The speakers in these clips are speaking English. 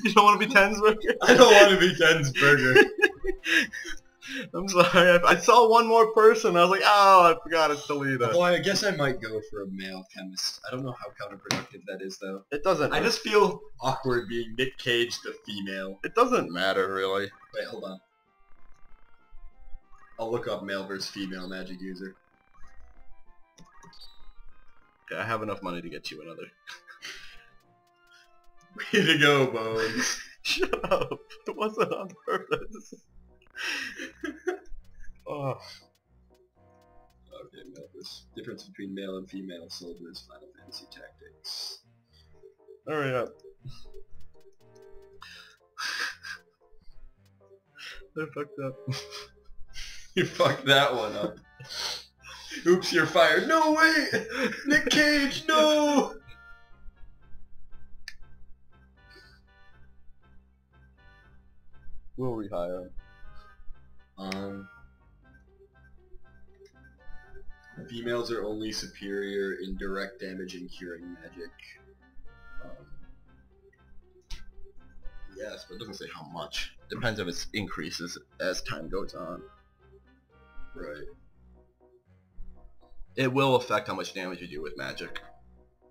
you don't want to be Tensburger? I don't want to be Ken's burger. I'm sorry. I, I saw one more person. I was like, oh, I forgot it's Toledo. well, I guess I might go for a male chemist. I don't know how counterproductive that is, though. It doesn't. I just feel awkward being Nick Cage the female. It doesn't matter really. Wait, hold on. I'll look up male versus female magic user. Okay, I have enough money to get you another. Way to go, Bones. Shut up. It wasn't on purpose. oh. Okay, versus difference between male and female soldiers, Final Fantasy Tactics. Hurry up. I fucked up. You fucked that one up. Oops, you're fired. No, wait! Nick Cage, no! We'll rehire him. Um, females are only superior in direct damage and curing magic. Um, Yes, but it doesn't say how much. Depends if it increases as time goes on. right. It will affect how much damage you do with magic.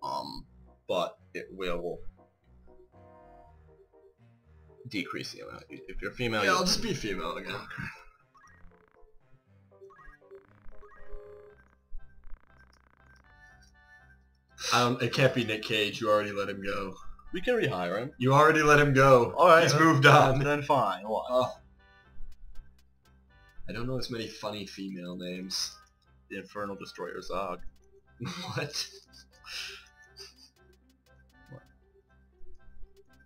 Um, but it will decrease the amount. If you're female, Yeah, you'll- I'll just be female again. Um, it can't be Nick Cage. You already let him go. we can rehire him. You already let him go. Alright, He's then- moved on. Then fine. What? Oh. I don't know as many funny female names. The Infernal Destroyer Zog. what? what?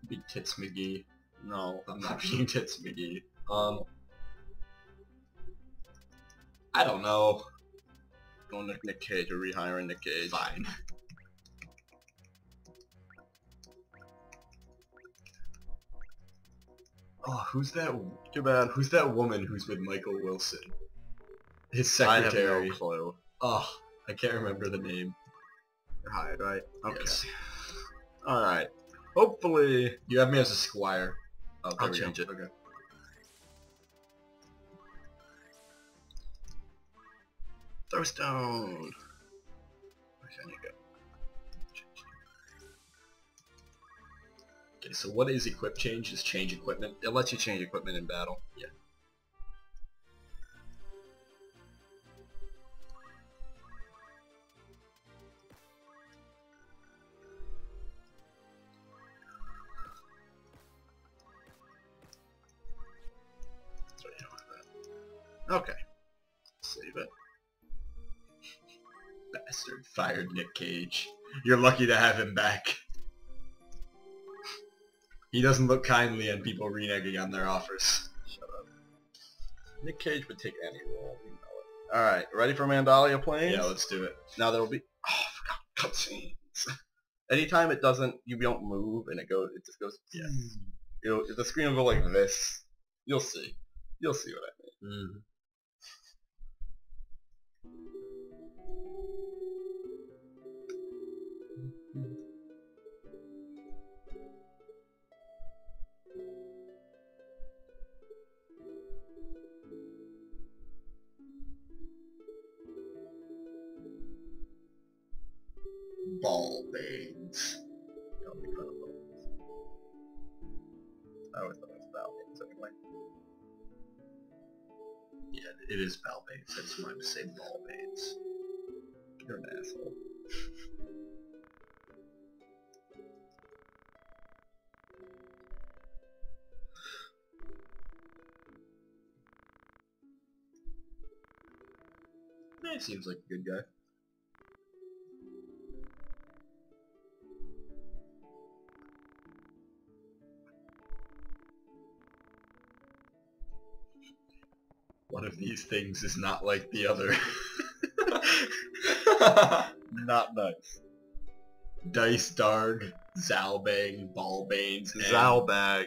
Big Tits McGee. No, I'm not being Tits McGee. Um, I don't know. Going to Nick Cage or rehiring Nick Cage. Fine. Oh, who's that? Too bad. Who's that woman who's with Michael Wilson? His I have secretary. no clue. Oh, I can't remember the name. You're right? Okay. Yes. Alright. Hopefully... You have me as a squire. Oh, there I'll we change it. Okay. I go. Okay, so what is equip change? Is change equipment. It lets you change equipment in battle. Yeah. Okay. Save it. Bastard fired Nick Cage. You're lucky to have him back. He doesn't look kindly on people reneging on their offers. Shut up. Nick Cage would take any role. We know it. Alright, ready for Mandalia Plains? Yeah, let's do it. Now there will be... Oh, I forgot cutscenes. Anytime it doesn't, you don't move and it goes, it just goes... Yeah. It'll, the screen will go like this. You'll see. You'll see what I mean. Mm. It is veins. That's why I'm saying veins. You're an asshole. Eh, seems like a good guy. One of these things is not like the other. Not nice. Dice Darg, Zalbang, Ballbanes, and... Zalbag.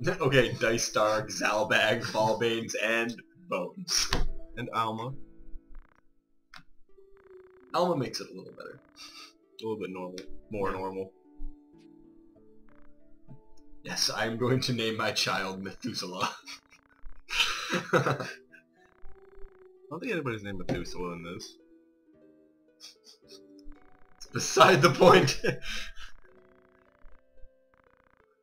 Okay, Dice Darg, Zalbag, Ballbanes, and Bones. And Alma. Alma makes it a little better. A little bit normal. More normal. Yes, I'm going to name my child Methuselah. I don't think anybody's named Methuselah in this. It's beside the point.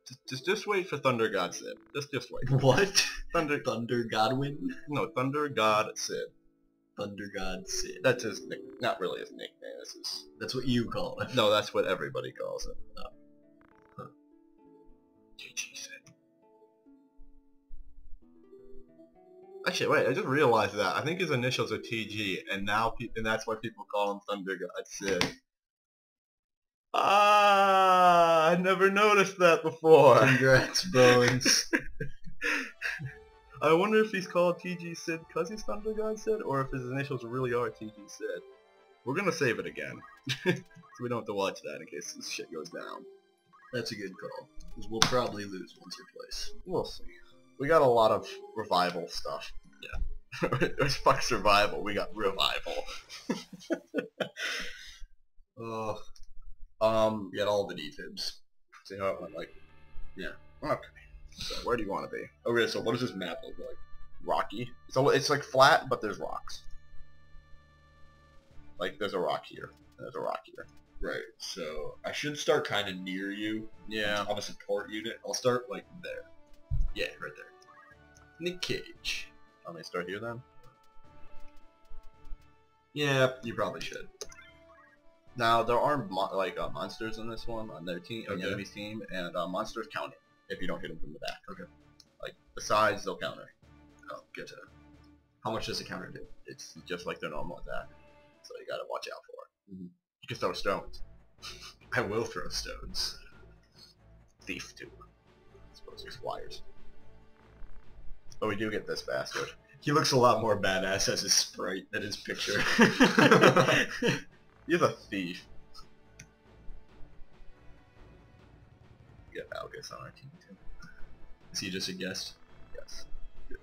Just, just, just wait for Thunder God Cid. Just, just wait. what? Thunder, Thunder Godwin? no, Thunder God Cid. Thunder God Cid. That's his nick. Not really his nickname. This is That's what you call it. no. That's what everybody calls it. Oh. Huh. GG Actually, wait. I just realized that. I think his initials are TG, and now pe- and that's why people call him Thunder God Cid. Ah, I never noticed that before. Congrats, Bones. I wonder if he's called TG Cid because he's Thunder God Cid, or if his initials really are TG Cid. We're gonna save it again, so we don't have to watch that in case this shit goes down. That's a good call. Because we'll probably lose once or twice. We'll see. We got a lot of revival stuff. Yeah. It's fuck survival. We got revival. Oh, Um, we got all the defibs. see how it went like. Yeah. Okay. So where do you want to be? Okay, so what does this map look like? Rocky. So it's like flat, but there's rocks. Like there's a rock here. There's a rock here. Right, so I should start kind of near you. Yeah. I'm a support unit. I'll start like there. Yeah, right there. Nick Cage. Let me start here then. Yeah, you probably should. Now there are mo- like uh, monsters in this one on their team, on the enemy's team, and uh, monsters counter if you don't hit them from the back. Okay. Like the sides, they'll counter. Oh, good to know. How much does the counter do? It's just like their normal attack, so you gotta watch out for it. Mhm. You can throw stones. I will throw stones. Thief too. I suppose there's wires. But we do get this bastard. He looks a lot more badass as his sprite than his picture. You're the thief. We Get Algus on our team too. Is he just a guest? Yes. Good.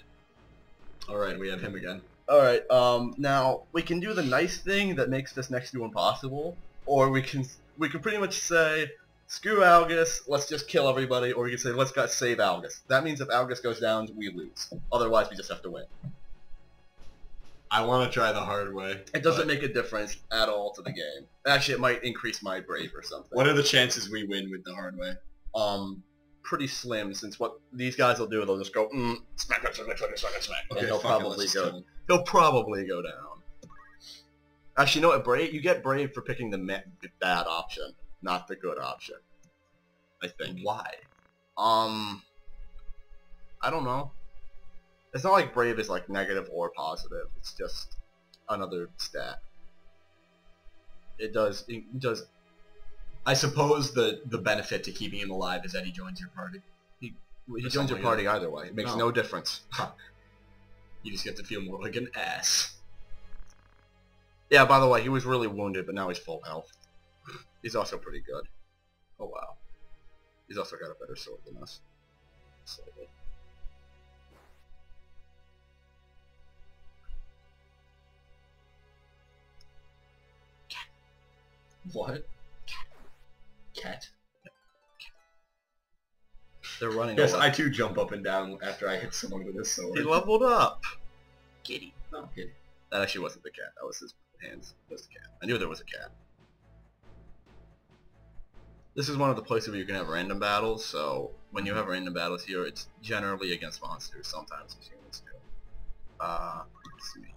Alright, we have him again. Alright, um, now, we can do the nice thing that makes this next to impossible, or we can, we can pretty much say, screw Algus, let's just kill everybody, or we can say, let's go save Algus. That means if Algus goes down, we lose. Otherwise, we just have to win. I want to try the hard way. It doesn't make a difference at all to the game. Actually, it might increase my brave or something. What are the chances we win with the hard way? Um, pretty slim, since what these guys will do, they'll just go, mm, smack, smack, smack, smack, smack, smack, and he'll probably go him. he'll probably go down. Actually, you know what? Brave, you get brave for picking the bad option, not the good option. I think. Why? Um, I don't know. It's not like brave is like negative or positive. It's just another stat. It does. It does. I suppose the the benefit to keeping him alive is that he joins your party. He Or joins your party either way. It makes Oh. no difference. You just get to feel more like an ass. Yeah. By the way, he was really wounded, but now he's full health. He's also pretty good. Oh wow. He's also got a better sword than us. Slightly. What? Cat. Cat. They're running. Yes, away. I too jump up and down after I hit someone with a sword. He leveled up. Kitty. Oh, kitty. That actually wasn't the cat. That was his hands. That was the cat. I knew there was a cat. This is one of the places where you can have random battles. So when you have random battles here, it's generally against monsters. Sometimes it's humans too. Uh, let's see.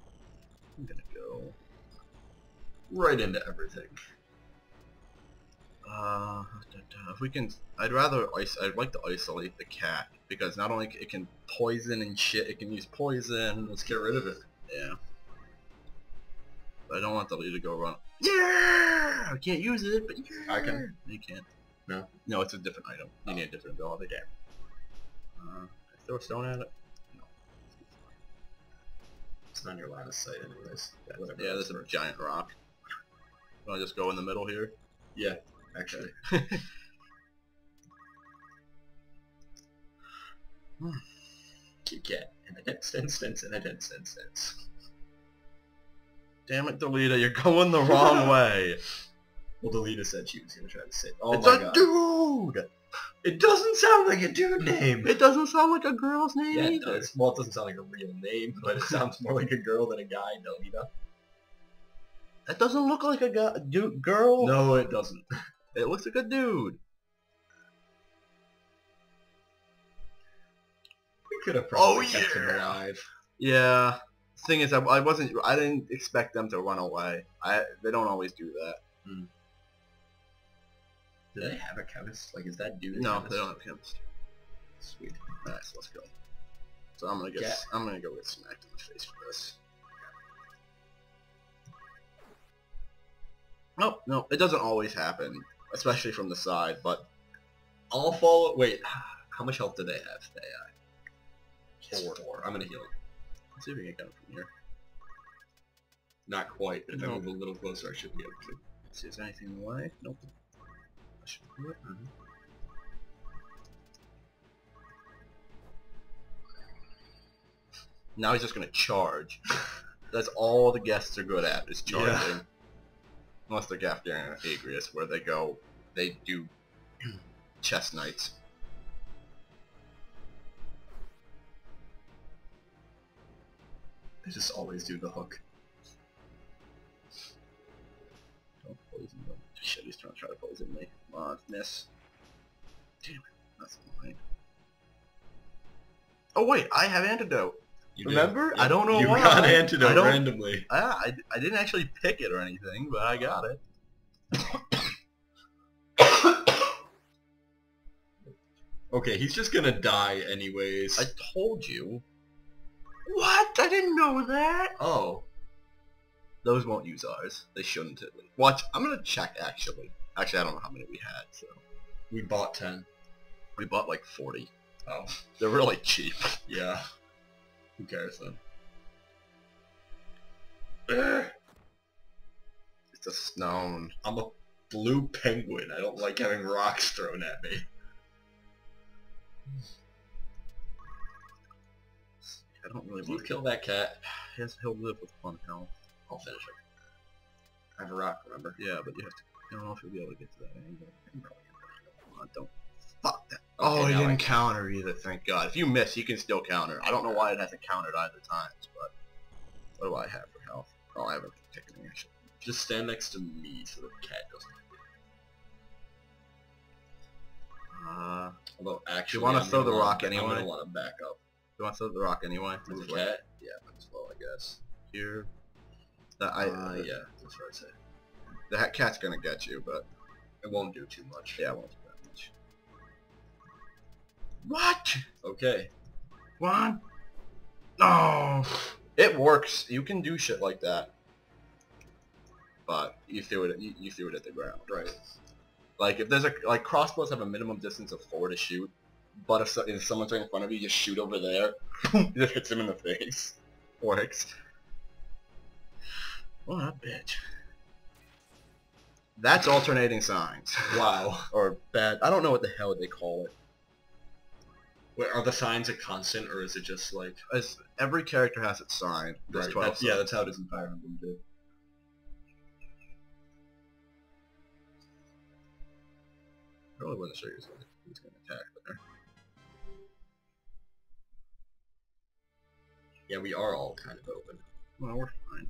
I'm gonna go. Right into everything. Uh, if we can, I'd rather ice. I'd like to isolate the cat because not only it can poison and shit, it can use poison. Let's get rid of it. Yeah. I don't want the lead to go run. Yeah! I can't use it, but yeah! I can. You can't. No? No, it's a different item. You Oh. need a different ability. Damn. Uh, throw a stone at it? It's not in your line of sight anyways. Yeah, yeah there's a giant rock. Want to just go in the middle here? Yeah, actually. Kit Kat. And I did cents, cents, and I did cents, cents. Damn it, Delita, you're going the wrong way. Well, Delita said she was going to try to save. Oh it's my a god. dude! It doesn't sound like a dude name. It doesn't sound like a girl's name yeah, it either. does. Well, it doesn't sound like a real name, but it sounds more like a girl than a guy, Delita. That doesn't look like a guy, dude, girl. No, it doesn't. It looks like a dude. We could have probably Oh, kept him yeah. alive. Yeah. Thing is, I, I wasn't. I didn't expect them to run away. I. They don't always do that. Do they have a chemist? Like, is that dude No, chemist? they don't have a chemist. Sweet. Alright, so let's go. So I'm gonna get. Yeah. I'm gonna go get smacked in the face for this. Nope, no, it doesn't always happen, especially from the side. But I'll follow. Wait, how much health do they have? They uh, Four. four. I'm gonna heal him. Let's see if we can get him from here. Not quite, but if I move a little closer, I should be able to. Let's see, is there anything in the way? Nope. I should do it. Mhm. Now he's just gonna charge. That's all the guests are good at is Yeah. charging. Unless they're Gafdir and Agrias, where they go, they do chess knights. They just always do the hook. Don't poison them. Shit, he's trying to try to poison me. Come on, miss. Damn it, that's mine. Oh wait, I have antidote. You Remember? did. I don't know You why. got I antidote don't- randomly. Ah, I, I didn't actually pick it or anything, but I got it. Okay, he's just gonna die anyways. I told you. What? I didn't know that. Oh. Those won't use ours. They shouldn't at least. Watch, I'm gonna check actually. Actually, I don't know how many we had, so. We bought 10. We bought like 40. Oh. They're really cheap. Yeah. Who cares then? It's a stone. I'm a blue penguin. I don't like having rocks thrown at me. I don't really want to kill that cat, Yes, he'll live with one health. I'll finish it. I have a rock, remember? Yeah, but you have to. I don't know if you'll be able to get to that angle. You can probably get there. Come on, don't. Fuck that. Okay, oh, he I didn't can. counter either. Thank God. If you miss, you can still counter. I don't know why it hasn't countered either times, but what do I have for health? Oh, I haven't taken any actually. Just stand next to me so the cat doesn't. Uh, Although actually, you wanna I'm throw the rock I'm gonna want to back up. Want to throw the rock anyway? Move the cat? Yeah, might as well, I guess. here. That I. uh, yeah, that's what I'd say. The cat's gonna get you, but It won't do too much. yeah, it won't do that much. What? Okay. One. No. It works. You can do shit like that. But you threw it. You, you threw it at the ground. Right. Like if there's a like crossbows have a minimum distance of four to shoot, but if, if someone's right in front of you, you just shoot over there. it just hits him in the face. Works. What a bitch. That's alternating signs. Wow. or bad. I don't know what the hell they call it. Wait, are the signs a constant, or is it just like... As every character has its sign. There's Right, 12 that's, yeah, that's how it is in Fire Emblem too. I really wasn't sure he was gonna, Yeah, we are all kind of open. Well, we're fine.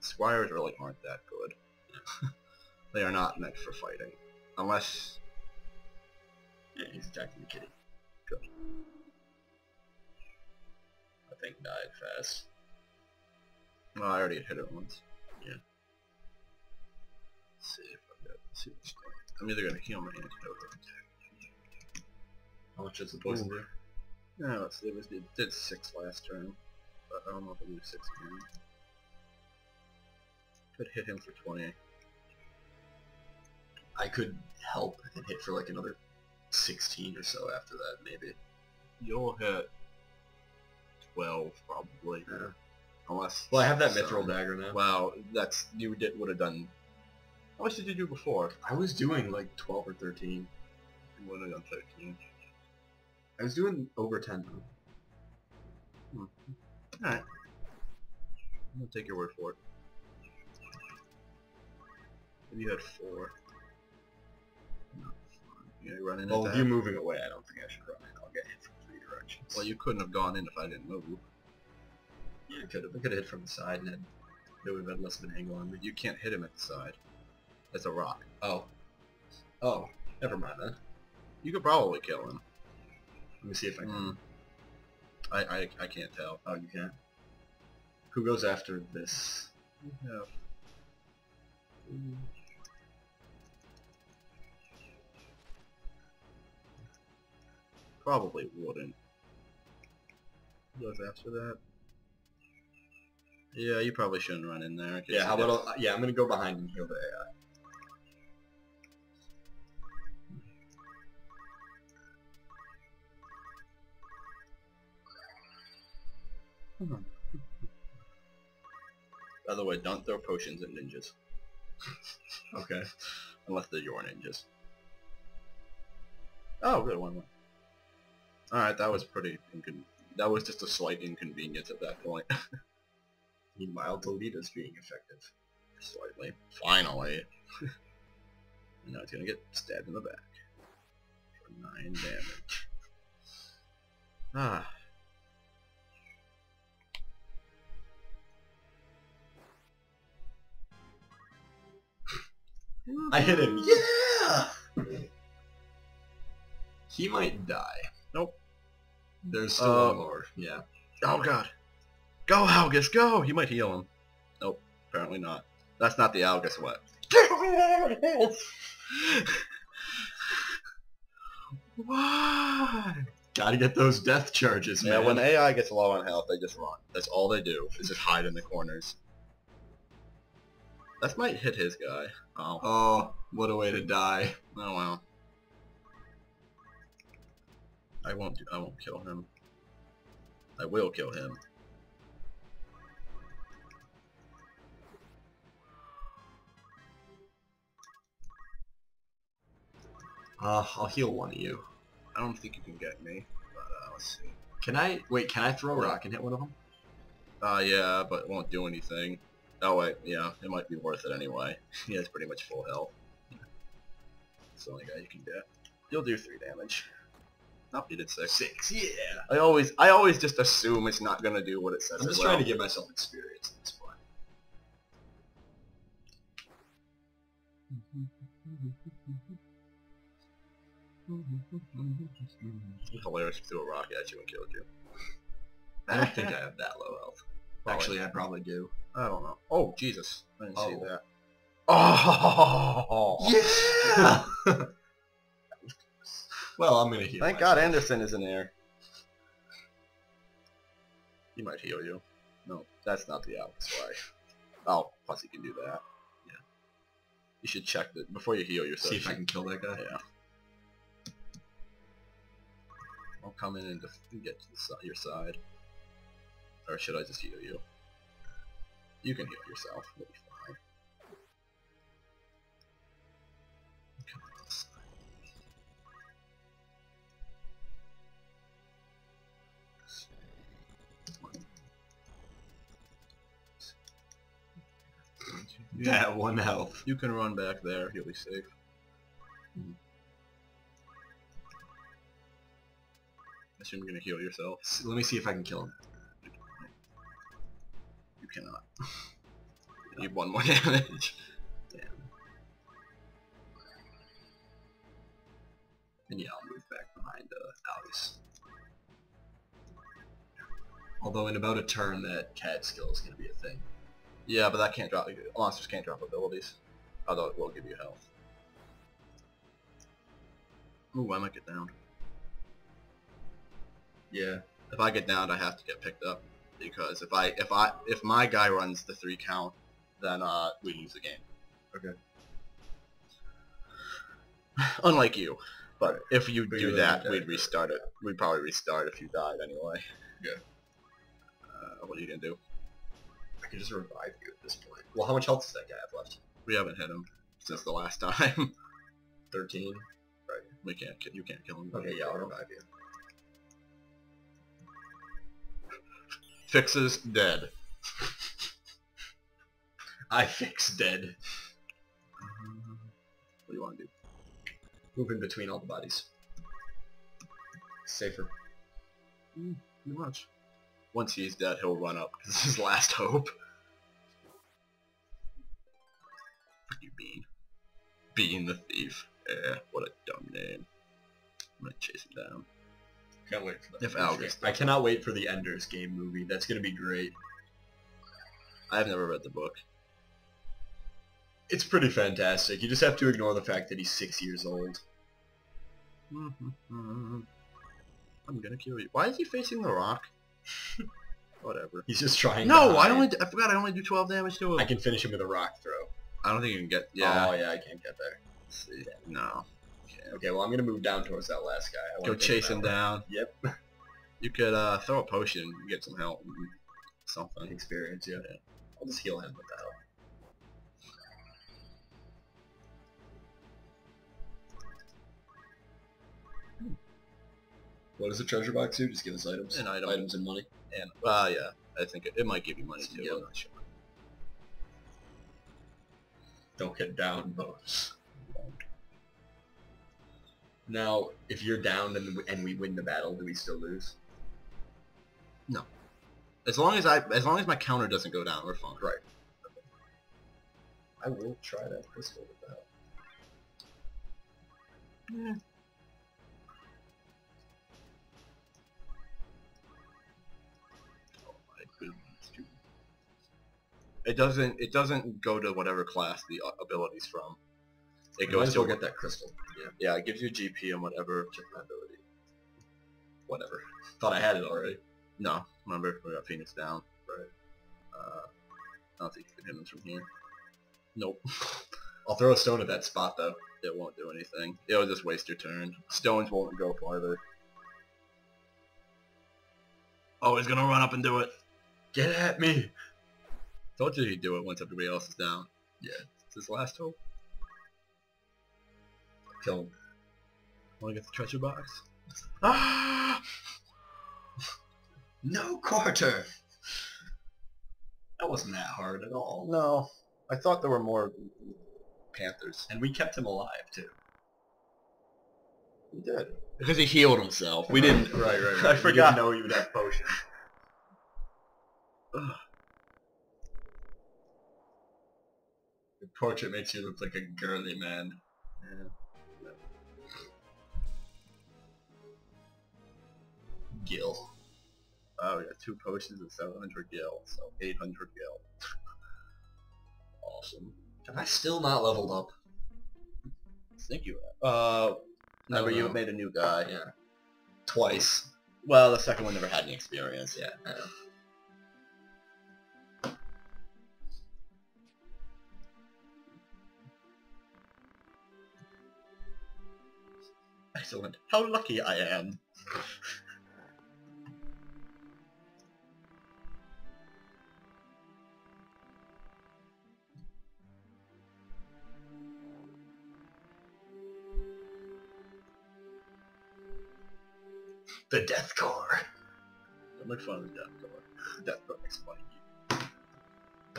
Squires really aren't that good. they are not meant for fighting. Unless... Yeah, he's attacking the kitty. Good. I think died fast. Well, I already hit it once. Yeah. Let's see if I got much damage. I'm either gonna heal my antidote or attack. How much is the poison Ooh. Do? No, let's see. It, was, it did six last turn. But I don't know if it'll do six again. Could hit him for 20. I could help and hit for like another 16 or so after that, maybe. You'll hit 12 probably. Yeah. Unless... Well, I have that so- mithril dagger now. Wow, that's... You did would have done... How much did you do before? I was doing like 12 or 13. You would have done 13. I was doing over 10 though. Hmm. Alright. I'm gonna take your word for it. Maybe you had four. Not fun. You know, running Well, you moving away, I don't think I should run in. I'll get hit from three directions. Well, you couldn't have gone in if I didn't move. yeah, could have. I could have hit from the side, and then there would have been less of an angle on me. You can't hit him at the side. It's a rock. Oh. Oh. Never mind then. You could probably kill him. Let me see if I can. Mm. I, I I can't tell. Oh, you can't. Who goes after this? Yeah. Probably wouldn't. Who goes after that? Yeah, you probably shouldn't run in there. Yeah. How about? I'll- yeah, I'm gonna go behind and heal the AI. By the way, don't throw potions at ninjas. Okay. Unless they're your ninjas. Oh, good one. Alright, that was pretty incon- That was just a slight inconvenience at that point. Meanwhile, Delita's being effective. Slightly. Finally. now it's gonna get stabbed in the back. For 9 damage. Ah. I hit him. Yeah. He might die. Nope. There's still Uh, one more. Yeah. Oh god. Go, Algus, go! You might heal him. Nope, apparently not. That's not the Algus what? Why? Gotta get those death charges, Yeah, man. when AI gets low on health, they just run. That's all they do, is just hide in the corners. That might hit his guy. Oh. Oh, what a way to die. Oh well. I won't do, I won't kill him. I will kill him. Uh, I'll heal one of you. I don't think you can get me, but uh, let's see. Can I? Wait, can I throw a rock and hit one of them? Uh, yeah, but it won't do anything. Oh wait, yeah, it might be worth it anyway. he has pretty much full health. It's the only guy you can get. He'll do three damage. Nope, he did six. Six, yeah. I always, I always just assume it's not gonna do what it says. I'm just will. trying to give myself experience at this point. Hilarious threw a rock at you and killed you. I don't think I have that low health. Probably. Actually, I probably do. I don't know. Oh Jesus! I didn't see Oh. that. Oh! Yeah. well, I'm gonna heal. Thank myself. God Anderson is in there. He might heal you. No, that's not the Alex way. Oh, plus he can do that. Yeah. You should check that before you heal yourself. See if I can kill that guy. Yeah. I'll come in and get to the your side. Or should I just heal you? You can heal yourself. You'll be fine. Come on, let's- Yeah, one health. You can run back there. You'll be safe. I assume you're gonna heal yourself. Let me see if I can kill him. Cannot. You need one more damage. Damn. And yeah, I'll move back behind uh, Alice. Although in about a turn, that cat skill is going to be a thing. Yeah, but that can't drop. Monsters can't drop abilities. Although it will give you health. Ooh, I might get down. Yeah. If I get downed, I have to get picked up because if I if I if my guy runs the three count, then uh, we lose the game. Okay. Unlike you, but if you But do that, we'd restart it. We'd probably restart if you died anyway. Yeah. Uh, what are you gonna do? I could just revive you at this point. Well, how much health does that guy have left? We haven't hit him since the last time. 13? Right. we can't. You can't kill him. Okay, yeah, I'll revive you. Fixes dead. I fix dead. What do you want to do? Move in between all the bodies. Safer. Pretty much. Once he's dead, he'll run up because it's his last hope. You, Bean. Bean the thief. Eh, what a dumb name. I'm gonna chase him down. Can't wait for that. If Algus I cannot wait for the Ender's Game movie. That's gonna be great. I've never read the book. It's pretty fantastic. You just have to ignore the fact that he's six years old. I'm gonna kill you. Why is he facing the rock? Whatever. He's just trying. No, to I only I forgot I only do 12 damage to him. I can finish him with a rock throw. I don't think you can get. Oh, yeah. Oh yeah, I can't get there. Let's see. No. Okay, well I'm gonna move down towards that last guy. I Go chase him down. Yep. You could uh, throw a potion and get some help. and Something. Experience, yeah. I'll just heal him with that. What does the treasure box do? Just give us items. And item. Items and money. And well, yeah, I think it, it might give you money too. Yeah. I'm not sure. Don't get down, boats. Now, if you're down and we, and we win the battle, do we still lose? No. As long as I, as long as my counter doesn't go down, we're fine. Right. I will try that crystal with that. Oh my goodness, dude. It doesn't. It doesn't go to whatever class the ability's from. It goes to well get that crystal. Yeah. Yeah, it gives you GP and whatever. Check my ability. Whatever. Thought I had it already. No, remember we got Phoenix down. Right. Uh, I don't think you can hit him from here. Nope. I'll throw a stone at that spot though. It won't do anything. It'll just waste your turn. Stones won't go farther. Oh, he's gonna run up and do it. Get at me! Told you he'd do it once everybody else is down. Yeah. It's his last hope. Kill him. Wanna get the treasure box? Ah! no quarter! That wasn't that hard at all. No. I thought there were more panthers. And we kept him alive too. We did. Because he healed himself. We didn't. Right, right, right. I We forgot. didn't know you would have potion. Your portrait makes you look like a girly man. Gil. Oh, we got two potions and 700 gil, so 800 gil. Awesome. Am I still not leveled up? I think you have. Uh, remember you made a new guy. Yeah. Twice. Well, the second one never had any experience. Yeah, I know. Excellent. How lucky I am. The Death Corps. Make fun the death door. Death door makes fun of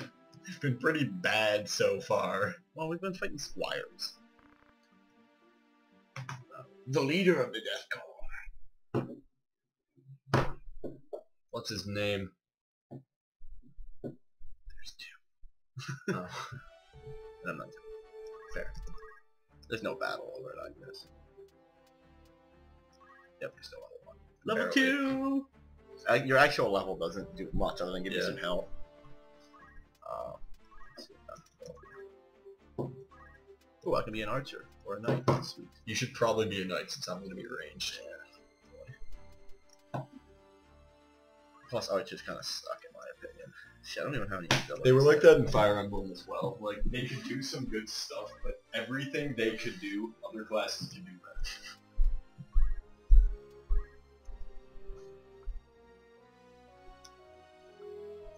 you. It's been pretty bad so far. Well, we've been fighting squires. The leader of the Death Corps. What's his name? There's two. Oh. I'm not fair. There's no battle over it, I guess. Yep, we still one. Level Barely. two. Uh, your actual level doesn't do much other than give you Yeah. some health. Uh, let's see what that's called. Ooh, I can be an archer or a knight. Sweet. You should probably be a knight since I'm going to be ranged. Plus, archers kind of suck in my opinion. Shit, I don't even have any. They were like that in Fire Emblem as well. Like, they could do some good stuff, but everything they could do, other classes could do better.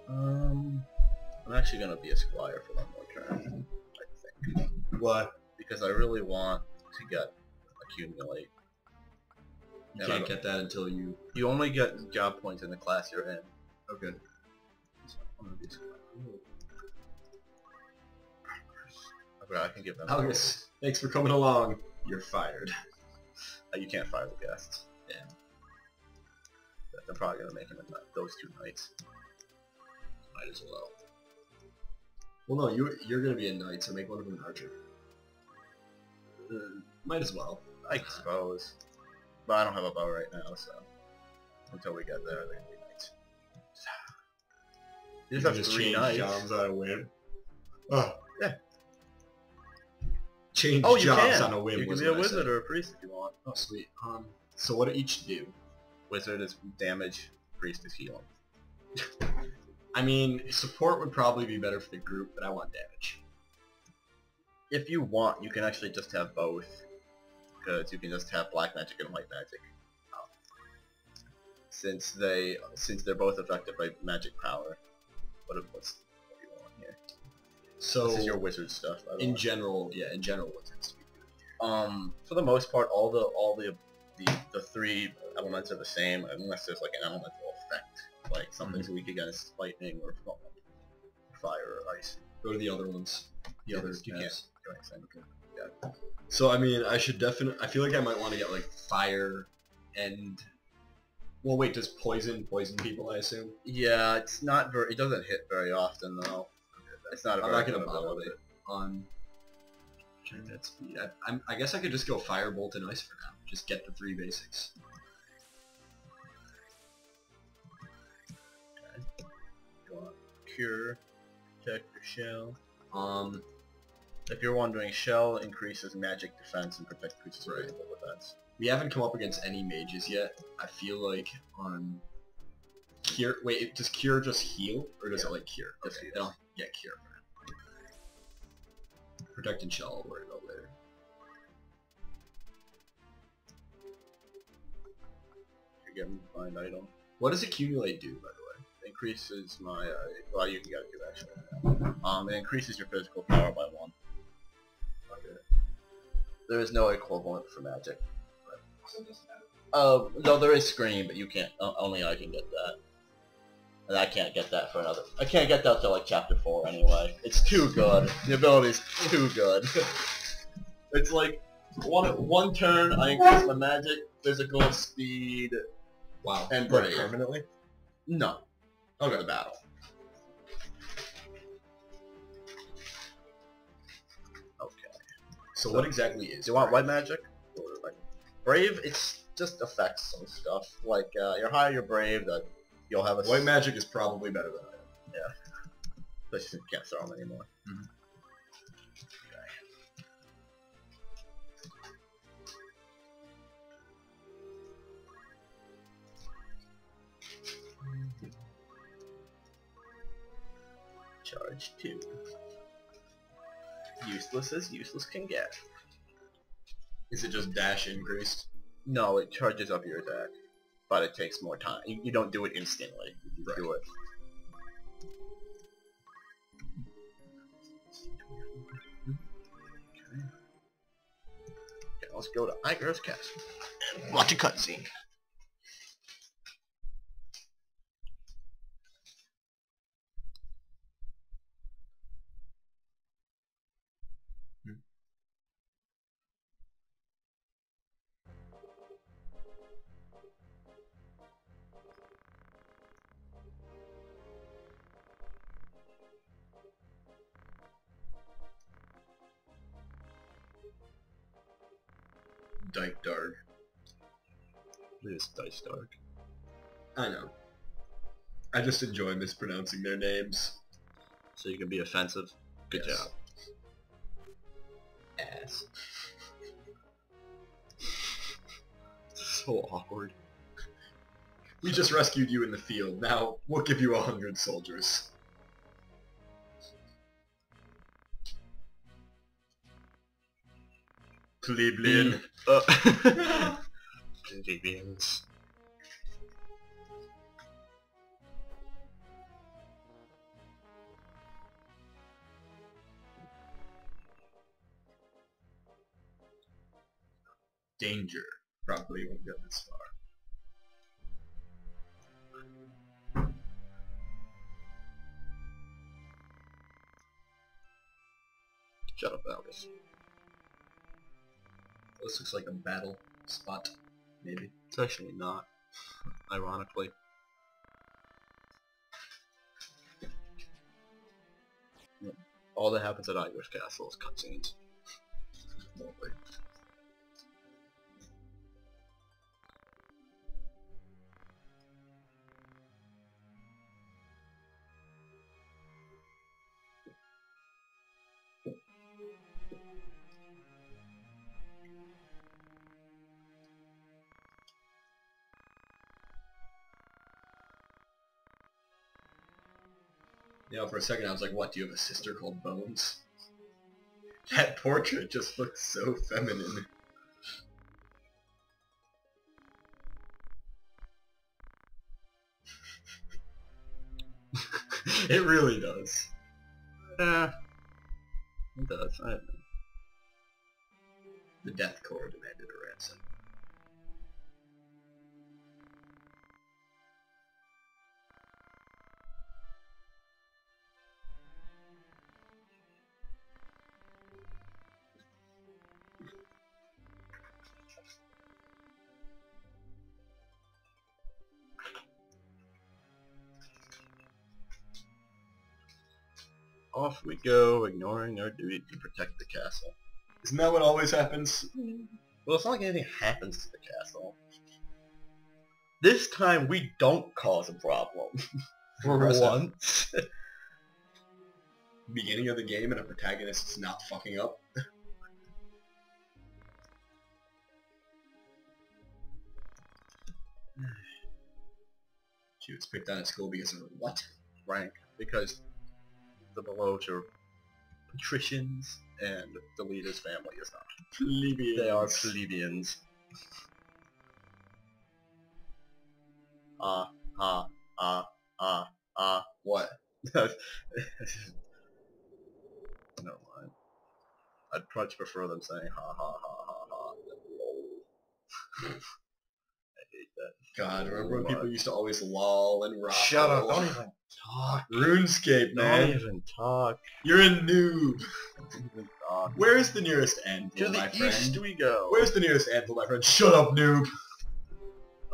Um, I'm actually gonna be a squire for one more turn. I think What? because I really want to get accumulate. You And can't get that until you... You only get job points in the class you're in. Okay. So I'm gonna be a squire. Ooh. I I can give them. Algus, thanks for coming along. You're fired. Uh, you can't fire the guests. Yeah. They're probably gonna make him those two knights. Might as well. Well, no, you you're gonna be a knight, so make one of them an archer. Uh, might as well. I suppose. But I don't have a bow right now, so until we get there, they're gonna be knights. You just have three knights. jobs on a whim. Oh. Yeah. Change Oh, jobs can. on a whim. you can be a I wizard said. or a priest if you want. Oh, sweet. Um, so what do each do? Wizard is damage, priest is healing. I mean, support would probably be better for the group, but I want damage. If you want, you can actually just have both. Because you can just have black magic and white magic. Since they, since they're both affected by magic power. What what's what do you want here? So this is your wizard stuff. in general, yeah, in general, what tends to be good? Um, for the most part, all the all the the, the three elements are the same, unless there's like an elemental effect, like something's weak against lightning or fire or ice. Go to the other ones. The Yeah, other you tabs. can't do anything. So I mean, I should definitely. I feel like I might want to get like fire and. Well, wait. Does poison poison people? I assume. Yeah, it's not very. It doesn't hit very often though. It's not. A I'm not gonna bother ability. with it. Um, On. Check that speed. I, I'm, I guess I could just go firebolt and ice for now. Just get the three basics. Cure, protect your shell. Um. If you're wondering, shell increases magic defense and protect increases Right. physical defense. We haven't come up against any mages yet. I feel like on cure. Wait, does cure just heal or does Yeah, it like cure? just Okay, heals. get cure. Protect and shell. I'll worry about later. You get me to find item. What does accumulate do, by the way? Increases my, uh, well, you can get it too, actually. Um, it increases your physical power by one. Okay. There is no equivalent for magic. Uh, no, there is Scream, but you can't, uh, only I can get that. And I can't get that for another, I can't get that till like chapter 4 anyway. It's too good. The ability's too good. it's like, one, one turn, I increase my magic, physical, speed, Wow. And brave. permanently? no. Over to battle. Okay. So what exactly is Do you want white magic? Or like brave? It's just affects some stuff. Like uh, you're higher, you're brave. That you'll have a White magic is probably better than I am. But you can't throw them anymore. Mhm. Charge two. Useless as useless can get. Is it just dash increased? No, it charges up your attack, but it takes more time. You, you don't do it instantly. You do it. Okay. Okay, let's go to Igros Castle and watch a cutscene. Dyke Dark. It is Dice Dark. I know. I just enjoy mispronouncing their names. So you can be offensive. Good Yes. job. Ass. So awkward. We just rescued you in the field. Now we'll give you a hundred soldiers. Plebeian. Uh, Plebeians. Danger. Probably won't get this far. Shut up, Albus. This looks like a battle spot, maybe. It's actually not, ironically. All that happens at Irish Castle is cutscenes. Lovely. Yeah, for a second I was like, what, do you have a sister called Bones? That portrait just looks so feminine. it really does. Yeah. It does. I don't know. The Death Corps demanded a ransom. Off we go, ignoring our duty to protect the castle. Isn't that what always happens? Well, it's not like anything happens to the castle. This time we don't cause a problem. For once. Beginning of the game and a protagonist's not fucking up. She was picked on at school because of what? rank because the Beoulves are patricians and the Delita's family is not. Plebeians. They are plebeians. Ah, ah, ah, ah, ah. What? Never mind. I'd much prefer them saying ha ha ha ha ha than lol. I hate that. God, remember when people used to always lol and rock? Shut up, don't even talk. RuneScape, Don't even talk. You're a noob. Don't even talk. Where is the nearest anvil, To my the east we go. Where's the nearest anvil, my friend? Shut up, noob.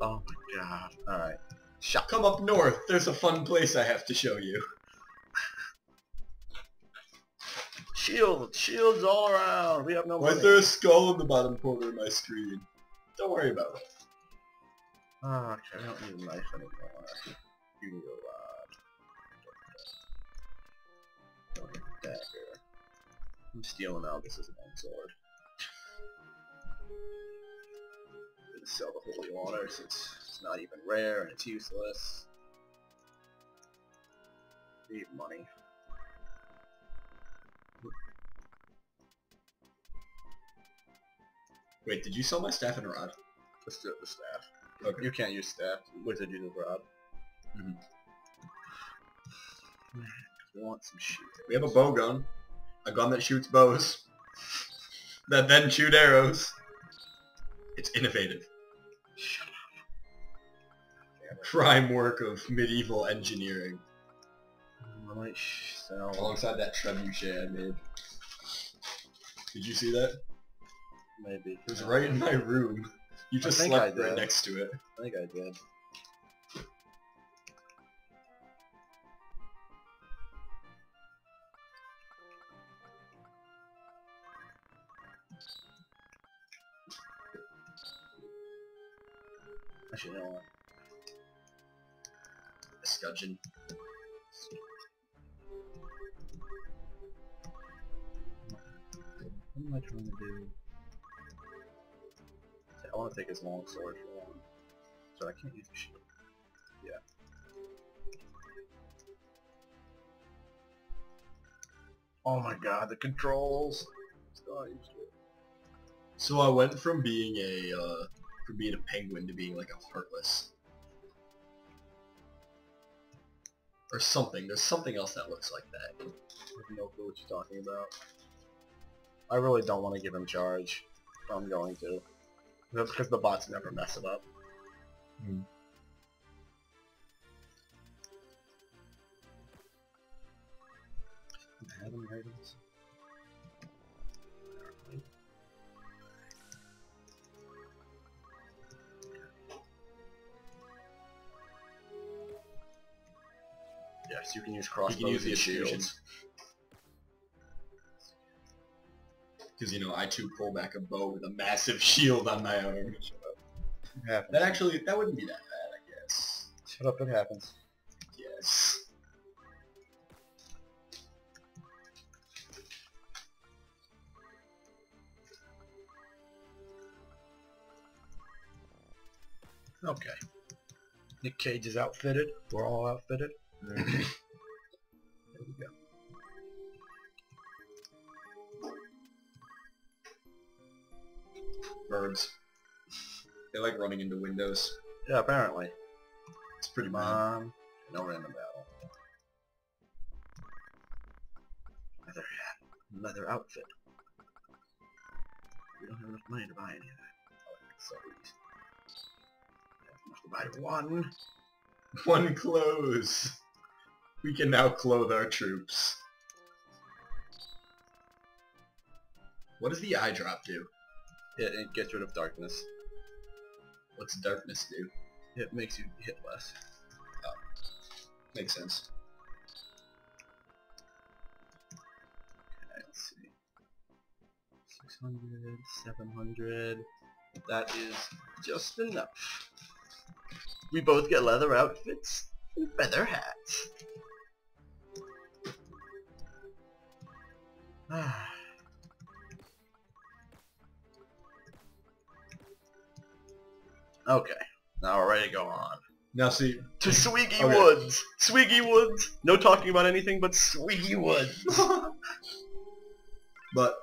Oh my god. Alright. Shut Come up north. There's a fun place I have to show you. Shield! Shields all around! We have no Why is there a skull in the bottom corner of my screen? Don't worry about it. Oh, okay, I don't need a knife anymore. You need a rod. Dagger. I'm stealing Algus's longsword. Gonna sell the holy water since it's not even rare and it's useless. Need money. Wait, did you sell my staff and rod? Let's do it with staff. Okay. You can't use staff. Wizard uses rod. Mhm. We want some shit. We have a bow gun. A gun that shoots bows. that then shoot arrows. It's innovative. Shut up. Prime work of medieval engineering. I might sell. Alongside that trebuchet I made. Did you see that? Maybe. It was right in my room. You just slept right next to it. I think I did. Actually, know what? Scudgeon. What am I trying to do? I want to take his long sword for one. So I can't use the shield. Yeah. Oh my god, the controls! So I went from being a uh, from being a penguin to being like a heartless. Or something. There's something else that looks like that. I have no clue what you're talking about. I really don't want to give him charge. I'm going to. That's Because the bots never mess it up. Have any items? Yes, you can use He crossbows can use the and shields. Because, you know, I too pull back a bow with a massive shield on my arm. That actually, that wouldn't be that bad, I guess. Shut up, it happens. Yes. Okay. Nick Cage is outfitted. We're all outfitted. There we go. Birds. They like running into windows. Yeah, apparently. It's pretty Come bad. Um, no random battle. Leather hat. Leather outfit. We don't have enough money to buy any of that. Oh, accessories. I have enough to buy one. One clothes. We can now clothe our troops. What does the eye drop do? It, it gets rid of darkness. What's darkness do? It makes you hit less. Oh. Makes sense. Okay, let's see. 600, 700. That is just enough. We both get leather outfits and feather hats. okay, now we're ready to go on. Now see, To Sweegy Okay. Woods! Sweegy Woods! No talking about anything but Sweegy Woods! but